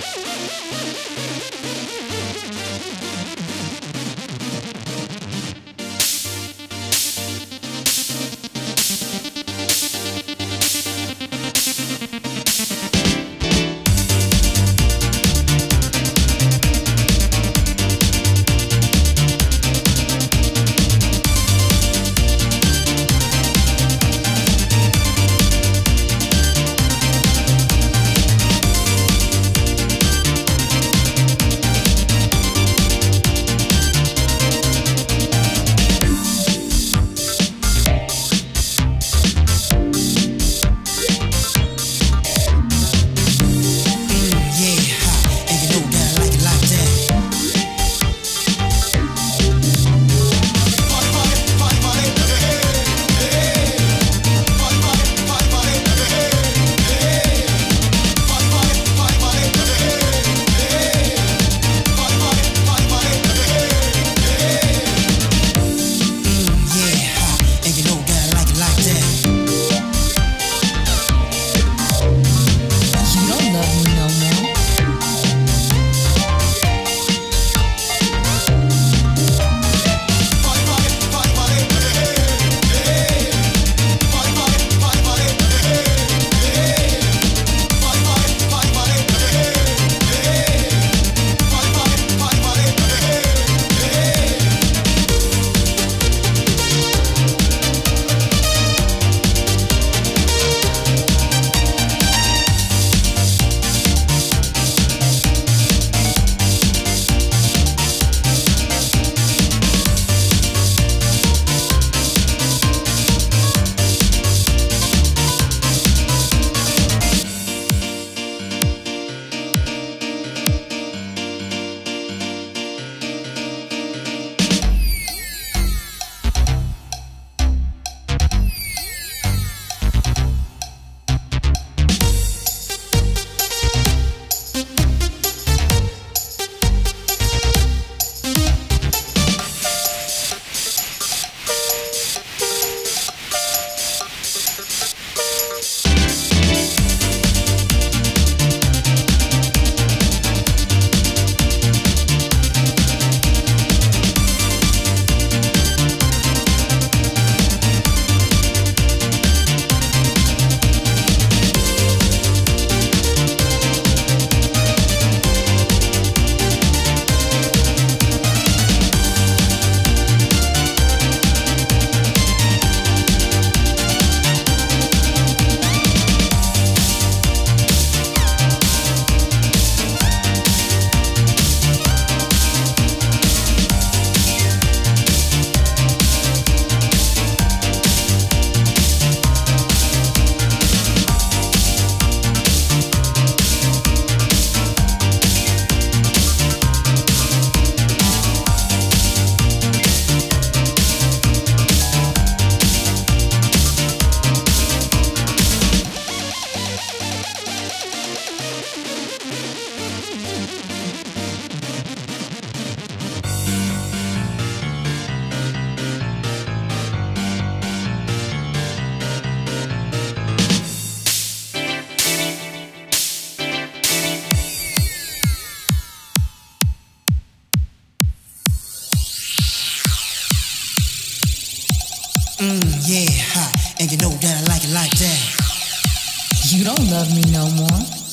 ハハハハ! Mm, yeah, hot. And you know that I like it like that. You don't love me no more.